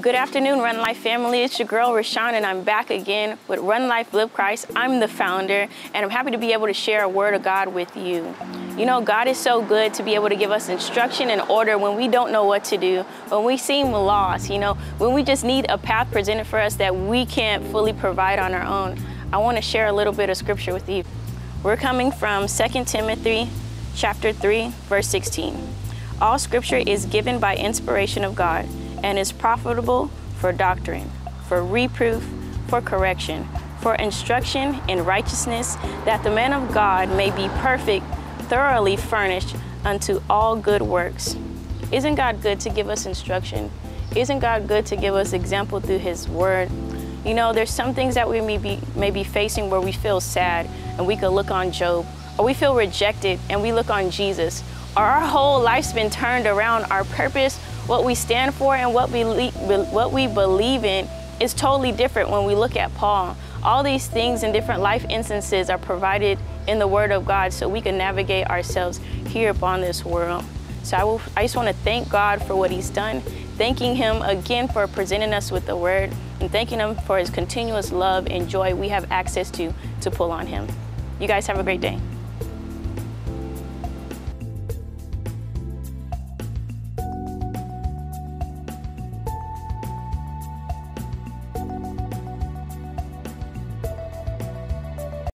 Good afternoon, Run Life family. It's your girl Rashan, and I'm back again with Run Life Live Christ. I'm the founder, and I'm happy to be able to share a word of God with you. You know, God is so good to be able to give us instruction and order when we don't know what to do, when we seem lost, you know, when we just need a path presented for us that we can't fully provide on our own. I want to share a little bit of scripture with you. We're coming from 2 Timothy chapter 3, verse 16. All scripture is given by inspiration of God and is profitable for doctrine, for reproof, for correction, for instruction in righteousness, that the man of God may be perfect, thoroughly furnished unto all good works. Isn't God good to give us instruction? Isn't God good to give us example through His Word? You know, there's some things that we may be, may be facing where we feel sad, and we could look on Job, or we feel rejected, and we look on Jesus, or our whole life's been turned around, our purpose what we stand for and what we, what we believe in is totally different when we look at Paul. All these things in different life instances are provided in the Word of God so we can navigate ourselves here upon this world. So I, will, I just want to thank God for what He's done, thanking Him again for presenting us with the Word, and thanking Him for His continuous love and joy we have access to to pull on Him. You guys have a great day.